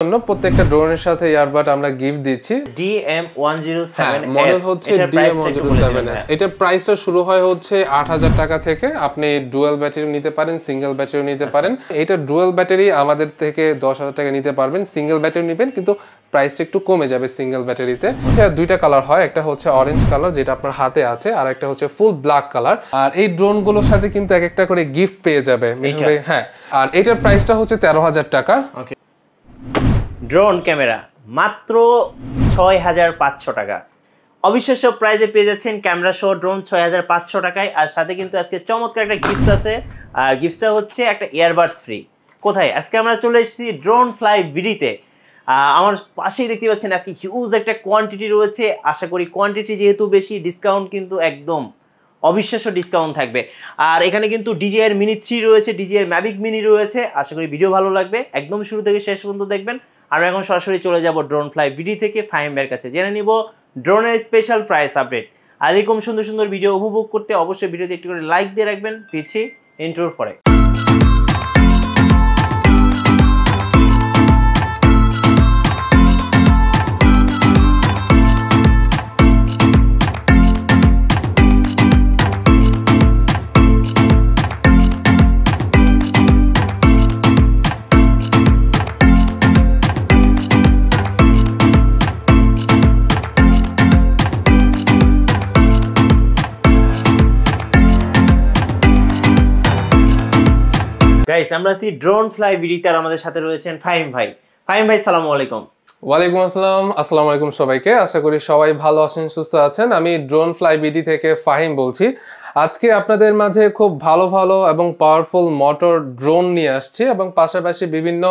জন্য প্রত্যেকটা ড্রোনের সাথে ইয়ারবাড আমরা গিফট দিচ্ছি। জিরো হ্যাঁ মডেল হচ্ছে এটার প্রাইসটা শুরু হয় হচ্ছে আট হাজার টাকা থেকে। আপনি ডুয়েল ব্যাটারি নিতে পারেন সিঙ্গেল ব্যাটারি নিতে পারেন। এটা ডুয়েল ব্যাটারি আমাদের থেকে দশ হাজার টাকা নিতে পারবেন। সিঙ্গেল ব্যাটারি নেবেন কিন্তু প্রাইসটা একটু কমে যাবে সিঙ্গেল ব্যাটারিতে দুইটা কালার হয় একটা হচ্ছে অরেঞ্জ কালার যেটা আপনার হাতে আছে আর একটা হচ্ছে ফুল ব্ল্যাক কালার আর এই ড্রোনগুলোর সাথে কিন্তু এক একটা করে গিফট পেয়ে যাবে। হ্যাঁ। আর এটার প্রাইসটা হচ্ছে তেরো হাজার টাকা। ড্রোন ক্যামেরা, মাত্র ছয় হাজার পাঁচশো টাকা। অবিশ্বাস্য প্রাইজে পেয়ে যাচ্ছেন ক্যামেরা সহ ড্রোন ছয় হাজার পাঁচশো টাকায়। আর সাথে কিন্তু আজকে চমৎকার একটা গিফট আছে। আর গিফটটা হচ্ছে একটা ইয়ারবাডস ফ্রি কোথায়? আজকে আমরা চলে এসেছি ড্রোন ফ্লাই ভিডিতে আমার পাশেই দেখতে পাচ্ছেন আজকে হিউজ একটা কোয়ান্টিটি রয়েছে। আশা করি কোয়ান্টিটি যেহেতু বেশি ডিসকাউন্ট কিন্তু একদম অবিশ্বাস্য ডিসকাউন্ট থাকবে। আর এখানে কিন্তু ডিজিআর মিনি থ্রি রয়েছে ডিজিআর ম্যাভিক মিনি রয়েছে। আশা করি ভিডিও ভালো লাগবে। একদম শুরু থেকে শেষ পর্যন্ত দেখবেন। আমরা এখন সরাসরি চলে যাব ড্রোন ফ্লাই ভিডি থেকে ভাইয়ের কাছে। জেনে নিব ড্রোনের স্পেশাল প্রাইস আপডেট আর এরকম সুন্দর সুন্দর ভিডিও উপভোগ করতে অবশ্যই ভিডিওতে একটু করে লাইক দিয়ে রাখবেন। পেছি ইন্ট্রোর পরে। গাইস আমরা আছি ড্রোন ফ্লাই বিডিতে আর আমাদের সাথে রয়েছেন ফাহিম ভাই। ফাহিম ভাই সালামু আলাইকুম। ওয়ালাইকুম আসসালাম আসসালামু আলাইকুম সবাইকে। আশা করি সবাই ভালো আছেন সুস্থ আছেন। আমি ড্রোন ফ্লাই বিডি থেকে ফাহিম বলছি। আজকে আপনাদের মাঝে খুব ভালো ভালো এবং পাওয়ারফুল মোটর ড্রোন নিয়ে আসছি এবং পাশাপাশি বিভিন্ন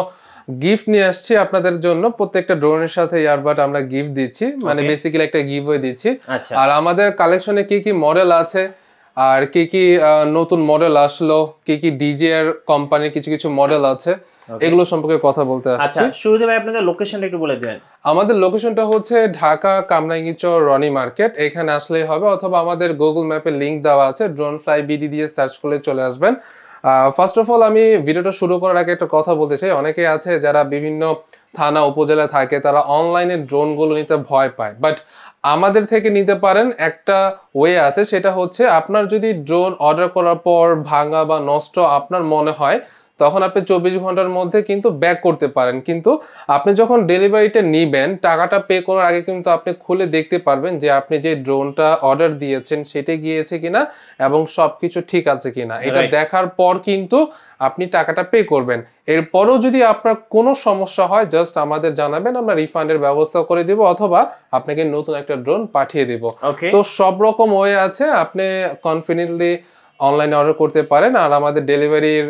গিফট নিয়ে আসছি আপনাদের জন্য। প্রত্যেকটা ড্রোনের সাথে ইয়ারবাড আমরা গিফট দিচ্ছি। মানে বেসিক্যালি একটা গিভওয়ে দিচ্ছি। আচ্ছা। আর আমাদের কালেকশনে কি কি মডেল আছে? আর কি কি নতুন মডেল আসলো কি কি ডিজে এর কোম্পানির কিছু কিছু মডেল আছে এগুলো সম্পর্কে কথা বলতে আচ্ছা শুরুতে ভাই আপনাদের লোকেশনটা একটু বলে দেন। আমাদের লোকেশনটা হচ্ছে ঢাকা কামরাঙ্গিচর রনি মার্কেট। এখানে আসলেই হবে অথবা আমাদের গুগল ম্যাপে লিংক দেওয়া আছে ড্রোন ফ্লাই বিডি দিয়ে সার্চ করলে চলে আসবেন। ফার্স্ট অফ অল আমি ভিডিওটা শুরু করার আগে একটা কথা বলতে চাই। অনেকে আছে যারা বিভিন্ন থানা, উপজেলা থাকে, তারা অনলাইনে ড্রোনগুলো নিতে ভয় পায়। বাট আমাদের থেকে নিতে পারেন একটা ওয়ে আছে, সেটা হচ্ছে আপনার যদি ড্রোন অর্ডার করার পর ভাঙা বা নষ্ট আপনার মনে হয় তখন আপনি চব্বিশ ঘণ্টার মধ্যে কিন্তু ব্যাক করতে পারেন। কিন্তু আপনি যখন ডেলিভারিটা নিবেন টাকাটা পে করার আগে কিন্তু আপনি খুলে দেখতে পারবেন যে আপনি যে ড্রোনটা অর্ডার দিয়েছেন সেটা গিয়েছে কিনা এবং সবকিছু ঠিক আছে কিনা। এটা দেখার পর কিন্তু আপনি টাকাটা পে করবেন। এরপরও যদি আপনার কোনো সমস্যা হয় জাস্ট আমাদের জানাবেন আমরা রিফান্ডের ব্যবস্থা করে দিব অথবা আপনাকে নতুন একটা ড্রোন পাঠিয়ে দিব। তো সব রকম ওয়ে আছে। আপনি কনফিডেন্টলি অনলাইনে অর্ডার করতে পারেন আর আমাদের ডেলিভারির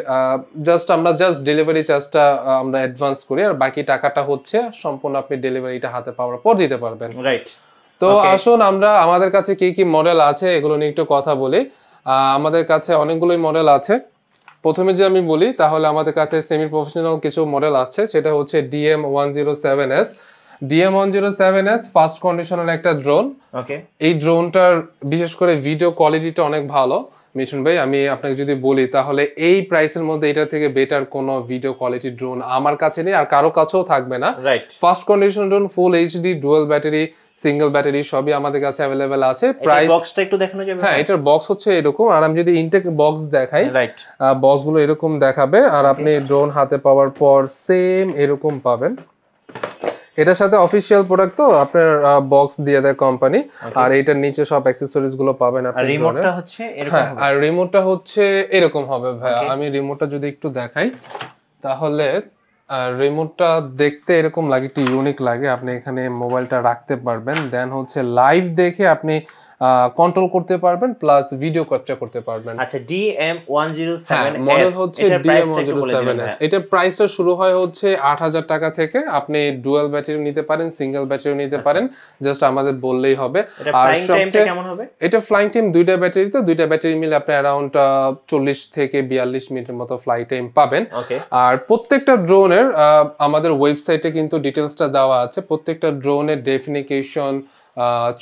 জাস্ট আমরা জাস্ট ডেলিভারি চার্জটা আমরা অ্যাডভান্স করি আর বাকি টাকাটা হচ্ছে সম্পূর্ণ আপনি ডেলিভারিটা হাতে পাওয়ার পর দিতে পারবেন। রাইট তো আসুন আমরা আমাদের কাছে কি কি মডেল আছে এগুলো নিয়ে একটু কথা বলি। আমাদের কাছে অনেকগুলোই মডেল আছে। প্রথমে যে আমি বলি তাহলে আমাদের কাছে সেমি প্রফেশনাল কিছু মডেল আছে সেটা হচ্ছে DM one zero seven S DM one zero seven S first কন্ডিশনের একটা ড্রোন ওকে এই ড্রোনটার বিশেষ করে ভিডিও কোয়ালিটিটা অনেক ভালো। মিঠুন ভাই আমি আপনাকে যদি বলি তাহলে এই প্রাইসের মধ্যে এটা থেকে বেটার কোনো ভিডিও কোয়ালিটি ড্রোন আমার কাছে নেই আর কারও কাছেও থাকবে না। Right first condition drone full HD dual battery single battery সবই আমাদের কাছে অ্যাভেলেবেল আছে। প্রাইস বক্সটা একটু দেখানো যাবে? হ্যাঁ এটার বক্স হচ্ছে এরকম। আর আমি যদি ইনটেক বক্স দেখাই রাইট বক্সগুলো এরকম দেখাবে। আর আপনি ড্রোন হাতে পাওয়ার পর সেম এরকম পাবেন। এটার সাথে অফিসিয়াল প্রোডাক্ট তো আপনার বক্স দিয়ে দেয় কোম্পানি আর এটার নিচে সব অ্যাক্সেসরিজগুলো পাবেন আপনি রিমোটটা হচ্ছে এরকম হ্যাঁ আর রিমোটটা হচ্ছে এরকম হবে ভাই আমি রিমোটটা যদি একটু দেখাই তাহলে রিমোটটা দেখতে এরকম লাগে একটু ইউনিক লাগে। আপনি এখানে মোবাইলটা রাখতে পারবেন। দেন হচ্ছে লাইভ দেখে আপনি কন্ট্রোল করতে পারবেন প্লাস ভিডিও ক্যাপচার করতে পারবেন। আচ্ছা ডিএম ওয়ান জিরো হ্যাঁ মডেল হচ্ছে ডিএম সেভেন এস প্রাইসটা শুরু হয় হচ্ছে আট হাজার টাকা থেকে। আপনি ডুয়াল ব্যাটারি নিতে পারেন সিঙ্গেল ব্যাটারি নিতে পারেন জাস্ট আমাদের বললেই হবে। আর সবচেয়ে কেমন হবে? এটা ফ্লাইং টাইম দুইটা ব্যাটারি তো দুইটা ব্যাটারি মিলে আপনি অ্যারাউন্ড চল্লিশ থেকে বিয়াল্লিশ মিনিটের মতো ফ্লাই টাইম পাবেন। আর প্রত্যেকটা ড্রোনের আমাদের ওয়েবসাইটে কিন্তু ডিটেলসটা দেওয়া আছে। প্রত্যেকটা ড্রোনের ডেফিনিকেশন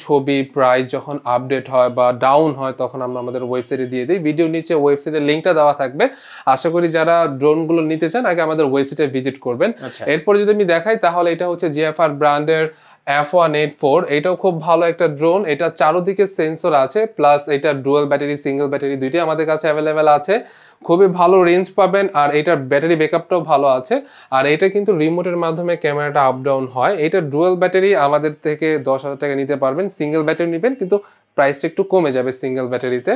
ছবি প্রাইস যখন আপডেট হয় বা ডাউন হয় তখন আমরা আমাদের ওয়েবসাইটে দিয়ে দিই। ভিডিও নিচে ওয়েবসাইটের লিঙ্কটা দেওয়া থাকবে। আশা করি যারা ড্রোনগুলো নিতে চান আগে আমাদের ওয়েবসাইটে ভিজিট করবেন। আচ্ছা। এরপরে যদি আমি দেখাই তাহলে এটা হচ্ছে জিএফআর ব্র্যান্ডের এফ ওয়ান এইট ফোর এটাও খুব ভালো একটা ড্রোন এটা চারোদিকে সেন্সর আছে প্লাস এটা ডুয়াল ব্যাটারি সিঙ্গেল ব্যাটারি দুইটাই আমাদের কাছে অ্যাভেলেবেল আছে। খুবই ভালো রেঞ্জ পাবেন আর এটার ব্যাটারি ব্যাকআপটাও ভালো আছে। আর এটা কিন্তু রিমোটের মাধ্যমে ক্যামেরাটা আপ ডাউন হয়। এটা ডুয়াল ব্যাটারি আমাদের থেকে দশ হাজার টাকা নিতে পারবেন সিঙ্গেল ব্যাটারি নেবেন কিন্তু প্রাইসটা একটু কমে যাবে সিঙ্গেল ব্যাটারিতে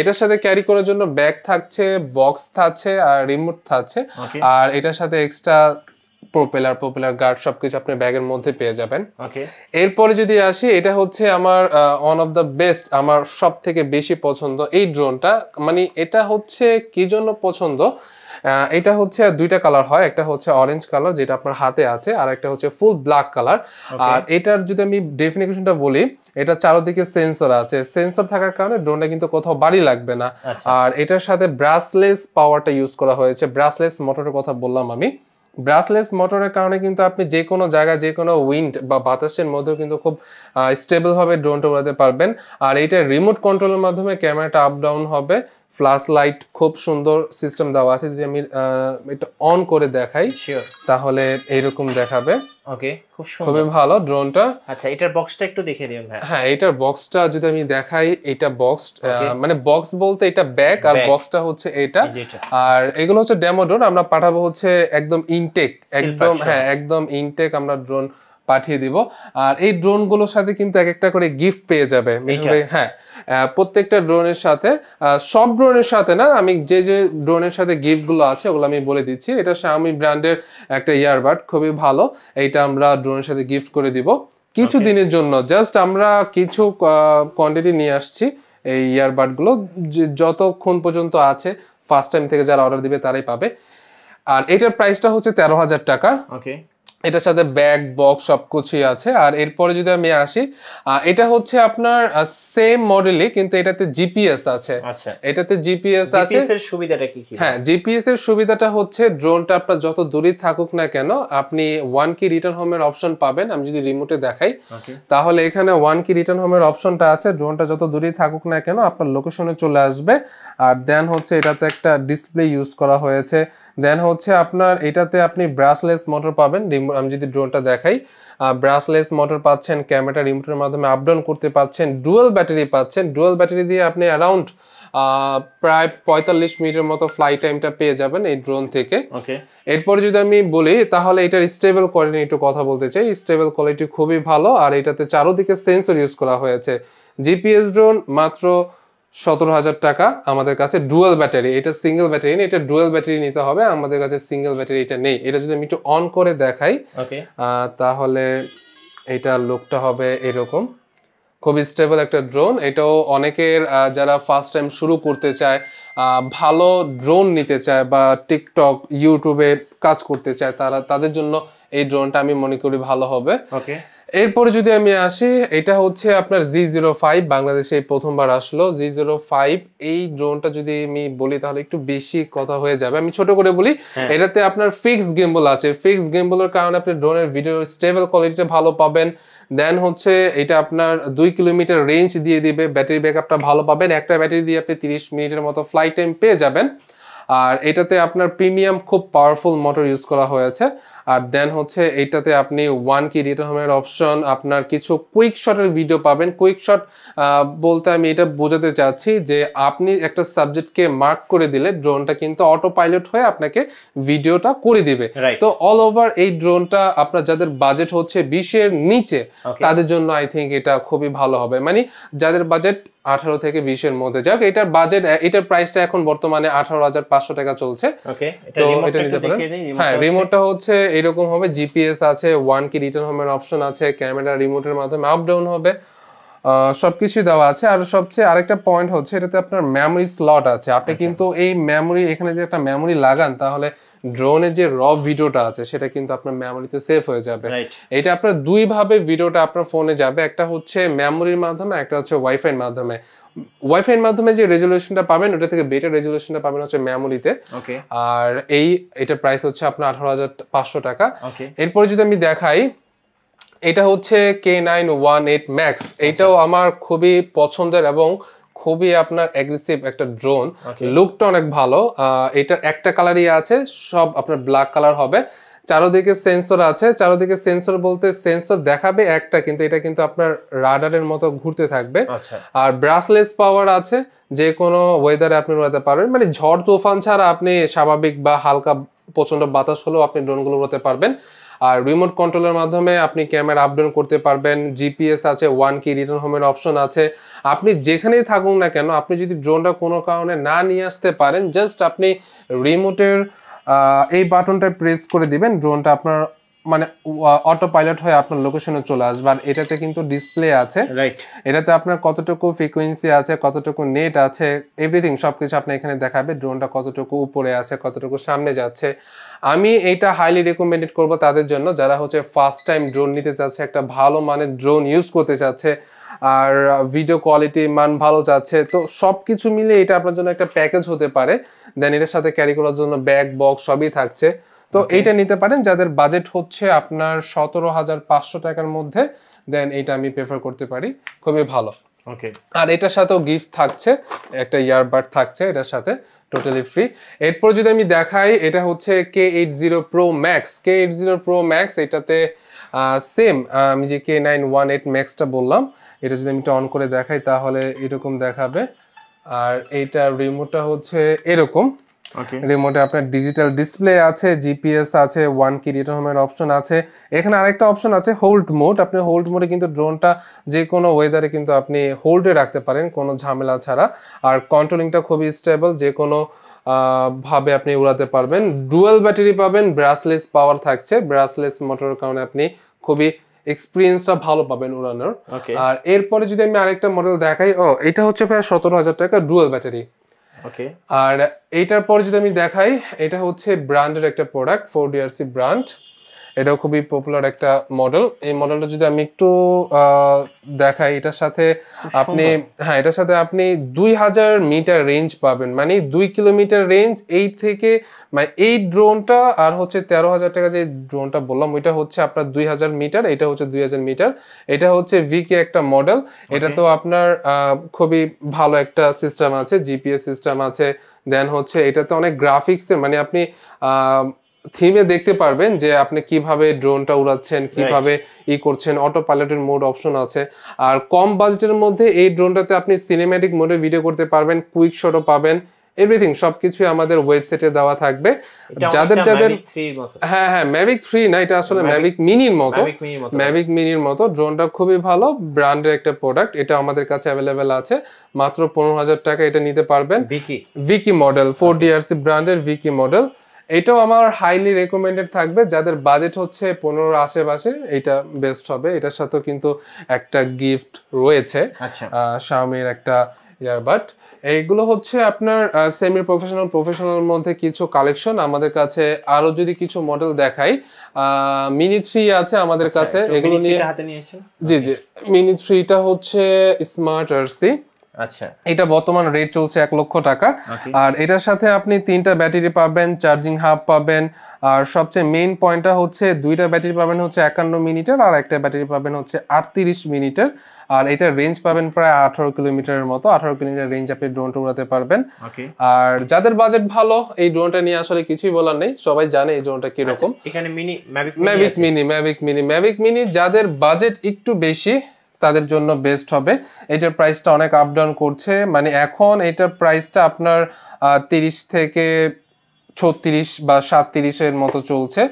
এটার সাথে ক্যারি করার জন্য ব্যাগ থাকছে বক্স থাকছে আর রিমোট থাকছে। আর এটার সাথে এক্সট্রা প্রোপেলার প্রোপেলার গার্ড সবকিছু আপনি ব্যাগের মধ্যে পেয়ে যাবেন। ওকে এরপরে যদি আসি এটা হচ্ছে আমার ওয়ান অফ দ্য বেস্ট আমার সব থেকে বেশি পছন্দ এই ড্রোনটা মানে এটা হচ্ছে কি জন্য পছন্দ? এটা হচ্ছে দুইটা কালার হয় একটা হচ্ছে অরেঞ্জ কালার যেটা আপনার হাতে আছে আর একটা হচ্ছে ফুল ব্ল্যাক কালার আর এটার যদি আমি ডেফিনেশনটা বলি এটা চারোদিকে সেন্সর আছে। সেন্সর থাকার কারণে ড্রোনটা কিন্তু কোথাও বাড়ি লাগবে না। আচ্ছা। আর এটার সাথে ব্রাসলেস পাওয়ারটা ইউজ করা হয়েছে। ব্রাসলেস মোটরের কথা বললাম আমি। ব্রাসলেস মোটরের কারণে কিন্তু আপনি যে কোনো জায়গায় যে কোনো উইন্ড বা বাতাসের মধ্যেও কিন্তু খুব স্টেবলভাবে ড্রোনটা উড়াতে পারবেন। আর এইটা রিমোট কন্ট্রোলের মাধ্যমে ক্যামেরাটা আপ ডাউন হবে। ফ্ল্যাশ লাইট খুব সুন্দর সিস্টেম দেওয়া আছে যদি আমি এটা অন করে দেখাই তাহলে এইরকম দেখাবে। ওকে খুব সুন্দর। খুবই ভালো ড্রোনটা আচ্ছা এটার বক্সটা একটু দেখে দিন ভাই হ্যাঁ এটার বক্সটা যদি আমি দেখাই এটা বক্স. মানে বক্স বলতে এটা ব্যাক আর বক্সটা হচ্ছে এটা। আর এগুলো হচ্ছে ডেমো ড্রোন আমরা পাঠাবো হচ্ছে একদম ইনটেক একদম হ্যাঁ একদম ইনটেক আমরা ড্রোন পাঠিয়ে দিব। আর এই ড্রোনগুলোর সাথে কিন্তু এক একটা করে গিফট পেয়ে যাবে। হ্যাঁ। প্রত্যেকটা ড্রোনের সাথে সব ড্রোনের সাথে না আমি যে যে ড্রোনের সাথে গিফটগুলো আছে ওগুলো আমি বলে দিচ্ছি। এটা Xiaomi ব্র্যান্ডের একটা ইয়ারবাড খুবই ভালো। এইটা আমরা ড্রোনের সাথে গিফট করে দিব। কিছু দিনের জন্য জাস্ট আমরা কিছু কোয়ান্টিটি নিয়ে আসছি এই ইয়ারবাডগুলো। যতক্ষণ পর্যন্ত আছে ফার্স্ট টাইম থেকে যারা অর্ডার দিবে তারাই পাবে। আর এটার প্রাইসটা হচ্ছে তেরো হাজার টাকা। ওকে এটার সাথে ব্যাগ বক্স সবকিছুই আছে। আর এরপরে যদি আমি আসি এটা হচ্ছে আপনার সেম মডেলই কিন্তু এটাতে জিপিএস আছে। আচ্ছা। এটাতে জিপিএস আছে। জিপিএস এর সুবিধাটা কি কি? হ্যাঁ জিপিএস এর সুবিধাটা হচ্ছে ড্রোনটা আপনার যত দূরে থাকুক না কেন আপনি ওয়ান কি রিটার্ন হোমের অপশন পাবেন। আমি যদি রিমোটে দেখাই তাহলে এখানে ওয়ান কি রিটার্ন হোমের অপশনটা আছে। ড্রোনটা যত দূরেই থাকুক না কেন আপনার লোকেশনে চলে আসবে। আর দেন হচ্ছে এটাতে একটা ডিসপ্লে ইউজ করা হয়েছে। দেন হচ্ছে আপনার এটাতে আপনি ব্রাসলেস মোটর পাবেন। আমি যদি ড্রোনটা দেখাই ব্রাসলেস মোটর পাচ্ছেন ক্যামেরা রিমোটের মাধ্যমে আপডাউন করতে পাচ্ছেন ডুয়েল ব্যাটারি পাচ্ছেন। ডুয়েল ব্যাটারি দিয়ে আপনি অ্যারাউন্ড প্রায় পঁয়তাল্লিশ মিনিটের মতো ফ্লাই টাইমটা পেয়ে যাবেন এই ড্রোন থেকে। ওকে এরপরে যদি আমি বলি তাহলে এটার স্টেবল কোয়ালিটি একটু কথা বলতে চাই। স্টেবল কোয়ালিটি খুবই ভালো আর এটাতে চারোদিকে সেন্সর ইউজ করা হয়েছে। জিপিএস ড্রোন মাত্র সতেরো হাজার টাকা আমাদের কাছে ডুয়েল ব্যাটারি এটা সিঙ্গেল ব্যাটারি নেই এটা ডুয়েল ব্যাটারি নিতে হবে আমাদের কাছে সিঙ্গেল ব্যাটারি এটা নেই। এটা যদি আমি একটু অন করে দেখাই তাহলে এটা লুকটা হবে এরকম। খুবই স্টেবল একটা ড্রোন এটাও অনেকের যারা ফার্স্ট টাইম শুরু করতে চায় আহ, ভালো ড্রোন নিতে চায় বা টিকটক ইউটিউবে কাজ করতে চায় তারা তাদের জন্য এই ড্রোনটা আমি মনে করি ভালো হবে। ওকে এরপরে যদি আমি আসি এটা হচ্ছে আপনার জি জিরো ফাইভ বাংলাদেশে প্রথমবার আসলো। জি জিরো ফাইভ এই ড্রোনটা যদি আমি বলি তাহলে একটু বেশি কথা হয়ে যাবে। আমি ছোট করে বলি হ্যাঁ। এটাতে আপনার ফিক্স গেম্বল আছে। ফিক্স গেম্বলের কারণে আপনি ড্রোনের ভিডিও স্টেবল কোয়ালিটিটা ভালো পাবেন। দেন হচ্ছে এটা আপনার দুই কিলোমিটার রেঞ্জ দিয়ে দিবে। ব্যাটারি ব্যাক ব্যাকআপটা ভালো পাবেন। একটা ব্যাটারি দিয়ে আপনি তিরিশ মিনিটের মতো ফ্লাইট টাইম পেয়ে যাবেন। আর এটাতে আপনার প্রিমিয়াম খুব পাওয়ারফুল মোটর ইউজ করা হয়েছে। আর দেন হচ্ছে এইটাতে আপনি ওয়ান কি রিটার্ন হোমের অপশন আপনার কিছু কুইক শটের ভিডিও পাবেন। কুইক শট বলতে আমি এটা বোঝাতে চাচ্ছি যে আপনি একটা সাবজেক্টকে মার্ক করে দিলে ড্রোনটা কিন্তু অটো পাইলট হয়ে আপনাকে ভিডিওটা করে দিবে। তো অল ওভার এই ড্রোনটা আপনার যাদের বাজেট হচ্ছে বিশের নিচে তাদের জন্য আই থিঙ্ক এটা খুবই ভালো হবে। মানে যাদের বাজেট আঠারো থেকে বিশের মধ্যে যাক এটার বাজেট এটার প্রাইসটা এখন বর্তমানে আঠারো হাজার পাঁচশো টাকা চলছে। তো এটা নিতে পারেন। হ্যাঁ রিমোটটা হচ্ছে এরকম হবে জিপিএস আছে ওয়ান কি রিটার্ন হোমের অপশন আছে ক্যামেরা রিমোটের মাধ্যমে আপ ডাউন হবে সব কিছুই দেওয়া আছে। আর সবচেয়ে আরেকটা পয়েন্ট হচ্ছে এটাতে আপনার মেমোরি স্লট আছে। আপনি কিন্তু এই মেমোরি এখানে যে একটা মেমোরি লাগান তাহলে ড্রোনের যে র ভিডিওটা আছে সেটা কিন্তু আপনার মেমোরিতে সেভ হয়ে যাবে। এটা আপনার দুই ভাবে ভিডিওটা আপনার ফোনে যাবে। একটা হচ্ছে মেমোরির মাধ্যমে একটা হচ্ছে ওয়াইফাইয়ের মাধ্যমে। ওয়াইফাইয়ের মাধ্যমে যে রেজলিউশনটা পাবেন ওটা থেকে বেটার রেজলিউশনটা পাবেন হচ্ছে মেমোরিতে আর এই এটার প্রাইস হচ্ছে আপনার আঠারো হাজার পাঁচশো টাকা। এরপরে যদি আমি দেখাই এটা হচ্ছে K nine one eight max এইটাও আমার খুবই পছন্দের এবং খুবই আপনার অ্যাগ্রেসিভ একটা ড্রোন লুকটা অনেক ভালো। এটার একটা কালারই আছে সব আপনার ব্ল্যাক কালার হবে। চারোদিকে সেন্সর আছে। চারোদিকে সেন্সর বলতে সেন্সর দেখাবে একটা কিন্তু এটা কিন্তু আপনার রাডারের মতো ঘুরতে থাকবে। আচ্ছা। আর ব্রাসলেস পাওয়ার আছে যে কোনো ওয়েদারে আপনি উড়াতে পারবেন। মানে ঝড় তুফান ছাড়া আপনি স্বাভাবিক বা হালকা প্রচণ্ড বাতাস হলেও আপনি ড্রোনগুলো উড়াতে পারবেন। আর রিমোট কন্ট্রোলের মাধ্যমে আপনি ক্যামেরা আপডাউন করতে পারবেন জিপিএস আছে ওয়ান কি রিটার্ন হোমের অপশন আছে। আপনি যেখানেই থাকুন না কেন, আপনি যদি ড্রোনটা কোনো কারণে না নিয়ে আসতে পারেন জাস্ট আপনি রিমোটের এই বাটনটা প্রেস করে দিবেন ড্রোনটা আপনার মানে অটো পাইলট হয়ে আপনার লোকেশনে চলে আসবে। আর এটাতে কিন্তু ডিসপ্লে আছে। রাইট এটাতে আপনার কতটুকু ফ্রিকোয়েন্সি আছে কতটুকু নেট আছে এভরিথিং সবকিছু আপনি এখানে দেখাবে। ড্রোনটা কতটুকু উপরে আছে কতটুকু সামনে যাচ্ছে। আমি এইটা হাইলি রেকমেন্ডেড করব তাদের জন্য। যারা হচ্ছে ফার্স্ট টাইম ড্রোন নিতে চাচ্ছে একটা ভালো মানের ড্রোন ইউজ করতে চাচ্ছে আর ভিডিও কোয়ালিটি মান ভালো যাচ্ছে তো সব কিছু মিলে এটা আপনার জন্য একটা প্যাকেজ হতে পারে। দেন এটার সাথে ক্যারি করার জন্য ব্যাগ বক্স সবই থাকছে। তো এইটা নিতে পারেন যাদের বাজেট হচ্ছে আপনার সতেরো হাজার পাঁচশো টাকার মধ্যে দেন এইটা আমি প্রেফার করতে পারি। খুবই ভালো। ওকে আর এটার সাথেও গিফট থাকছে একটা ইয়ারবাড থাকছে এটার সাথে টোটালি ফ্রি এরপর যদি আমি দেখাই এটা হচ্ছে K eight zero pro max K eight zero pro max এটাতে সেম আমি যে কে নাইন ওয়ান এইট ম্যাক্সটা বললাম এটা যদি আমি এটা অন করে দেখাই তাহলে এরকম দেখাবে। আর এইটা রিমোটটা হচ্ছে এরকম। রিমোটে আপনার ডিজিটাল ডিসপ্লে আছে জিপিএস আছে ওয়ান কি হোমের অপশন আছে। এখানে আরেকটা অপশন আছে হোল্ড মোড আপনি হোল্ড মোডে কিন্তু ড্রোনটা যে কোনো ওয়েদারে কিন্তু আপনি হোল্ডে রাখতে পারেন কোনো ঝামেলা ছাড়া। আর কন্ট্রোলিংটা খুবই স্টেবল যে কোনো ভাবে আপনি উড়াতে পারবেন। ডুয়েল ব্যাটারি পাবেন ব্রাসলেস পাওয়ার থাকছে। ব্রাসলেস মোটরের কারণে আপনি খুবই এক্সপিরিয়েন্সটা ভালো পাবেন উড়ানোর। আর এরপরে যদি আমি আরেকটা মডেল দেখাই ও এটা হচ্ছে প্রায় সতেরো হাজার টাকা ডুয়েল ব্যাটারি আর এইটার পর যদি আমি দেখাই এটা হচ্ছে ব্র্যান্ডের একটা প্রোডাক্ট ফোর ডিআরসি ব্র্যান্ড এটাও খুবই পপুলার একটা মডেল এই মডেলটা যদি আমি একটু আহ, দেখাই এটার সাথে আপনি হ্যাঁ এটার সাথে আপনি দুই হাজার মিটার রেঞ্জ পাবেন। মানে দুই কিলোমিটার রেঞ্জ এই থেকে মানে এই ড্রোনটা আর হচ্ছে তেরো হাজার টাকা যে ড্রোনটা বললাম ওইটা হচ্ছে আপনার দুই হাজার মিটার এটা হচ্ছে দুই হাজার মিটার এটা হচ্ছে ভিকে একটা মডেল এটা তো আপনার আহ, খুবই ভালো একটা সিস্টেম আছে জিপিএস সিস্টেম আছে। দেন হচ্ছে এটাতে অনেক গ্রাফিক্সের মানে আপনি থিমে দেখতে পারবেন যে আপনি কীভাবে ড্রোনটা উড়াচ্ছেন কীভাবে ই করছেন অটো পাইলটের মোড অপশন আছে। আর কম বাজেটের মধ্যে এই ড্রোনটাতে আপনি সিনেম্যাটিক মোডে ভিডিও করতে পারবেন কুইক শটও পাবেন এভরিথিং সবকিছুই আমাদের ওয়েবসাইটে দেওয়া থাকবে। যাদের যাদের হ্যাঁ হ্যাঁ ম্যাভিক থ্রি না এটা আসলে ম্যাভিক মিনির মতো। ম্যাভিক মিনির মতো ড্রোনটা খুবই ভালো ব্র্যান্ডের একটা প্রোডাক্ট এটা আমাদের কাছে অ্যাভেলেবেল আছে। মাত্র পনেরো হাজার টাকা এটা নিতে পারবেন। বিকি ভিকি মডেল ফোর ডিআরসি ব্র্যান্ডের ভিকি মডেল এটাও আমার হাইলি রেকমেন্ডেড থাকবে। যাদের বাজেট হচ্ছে পনেরোর আশেপাশে এটা বেস্ট হবে। এটার সাথেও কিন্তু একটা গিফট রয়েছে আচ্ছা। শাওমির একটা ইয়ারবাড এইগুলো হচ্ছে আপনার সেমি প্রফেশনাল প্রফেশনাল মধ্যে কিছু কালেকশন আমাদের কাছে আরও যদি কিছু মডেল দেখাই মিনি থ্রি আছে আমাদের কাছে। এগুলো নিয়ে 3 টা হাতে নিয়ে এসেছেন জি জি। মিনি থ্রিটা হচ্ছে স্মার্ট আরসি আচ্ছা। এটা বর্তমান রেট চলছে এক লক্ষ টাকা। আর এটার সাথে আপনি তিনটা ব্যাটারি পাবেন চার্জিং হাব পাবেন। আর সবচেয়ে মেইন পয়েন্টটা হচ্ছে দুইটা ব্যাটারি পাবেন হচ্ছে একান্ন মিনিটের আর একটা ব্যাটারি পাবেন হচ্ছে আটত্রিশ মিনিটের। আর এটার রেঞ্জ পাবেন প্রায় আঠারো কিলোমিটারের মতো। আঠারো কিলোমিটার রেঞ্জ আপনি ড্রোনটা উড়াতে পারবেন। আর যাদের বাজেট ভালো এই ড্রোনটা নিয়ে আসলে কিছুই বলার নেই। সবাই জানে এই ড্রোনটা কীরকম। এখানে mini Mavic Mavic mini Mavic mini Mavic mini যাদের বাজেট একটু বেশি তাদের জন্য বেস্ট হবে। এটার প্রাইসটা অনেক আপ ডাউন করছে। মানে এখন এটার প্রাইসটা আপনার তিরিশ থেকে ছত্রিশ বা সাতত্রিশের মতো চলছে।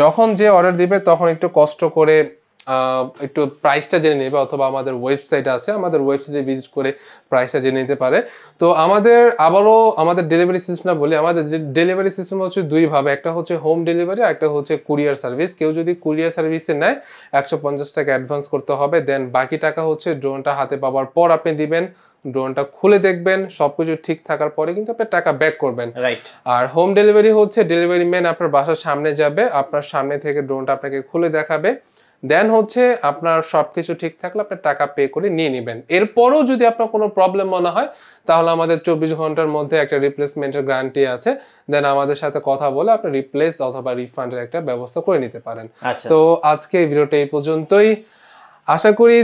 যখন যে অর্ডার দিবে, তখন একটু কষ্ট করে একটু প্রাইসটা জেনে নেবে অথবা আমাদের ওয়েবসাইট আছে আমাদের ওয়েবসাইটে ভিজিট করে প্রাইসটা জেনে নিতে পারে। তো আমাদের আবারও আমাদের ডেলিভারি সিস্টেমটা বলি আমাদের ডেলিভারি সিস্টেম হচ্ছে দুই ভাবে একটা হচ্ছে হোম ডেলিভারি আর একটা হচ্ছে কুরিয়ার সার্ভিস কেউ যদি কুরিয়ার সার্ভিসে নেয় একশো পঞ্চাশ টাকা অ্যাডভান্স করতে হবে দেন বাকি টাকা হচ্ছে ড্রোনটা হাতে পাওয়ার পর আপনি দিবেন ড্রোনটা খুলে দেখবেন সবকিছু ঠিক থাকার পরে কিন্তু আপনি টাকা ব্যাক করবেন। রাইট আর হোম ডেলিভারি হচ্ছে ডেলিভারি ম্যান আপনার বাসার সামনে যাবে আপনার সামনে থেকে ড্রোনটা আপনাকে খুলে দেখাবে। দেন হচ্ছে আপনার সবকিছু ঠিক থাকলে আপনার টাকা পে করে নিয়ে নেবেন। এরপরও যদি আপনার কোনো প্রবলেম মনে হয় তাহলে আমাদের চব্বিশ ঘণ্টার মধ্যে একটা রিপ্লেসমেন্টের গ্যারান্টি আছে। দেন আমাদের সাথে কথা বলে আপনি রিপ্লেস অথবা রিফান্ডের একটা ব্যবস্থা করে নিতে পারেন। আচ্ছা। তো আজকে এই ভিডিওটা এই পর্যন্তই। আশা করি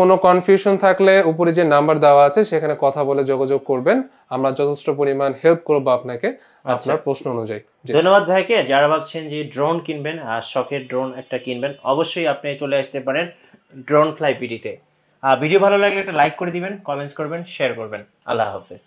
কোনো কনফিউশন থাকলে উপরে যে নাম্বার দেওয়া আছে সেখানে কথা বলে যোগাযোগ করবেন। আমরা যথেষ্ট পরিমাণ হেল্প করব আপনাকে আপনার প্রশ্ন অনুযায়ী। ধন্যবাদ ভাইকে। যারা ভাবছেন যে ড্রোন কিনবেন আর শখের ড্রোন একটা কিনবেন অবশ্যই আপনি চলে আসতে পারেন ড্রোন ফ্লাই আর ভিডিও ভালো লাগলে একটা লাইক করে দিবেন কমেন্টস করবেন শেয়ার করবেন। আল্লাহ হাফেজ।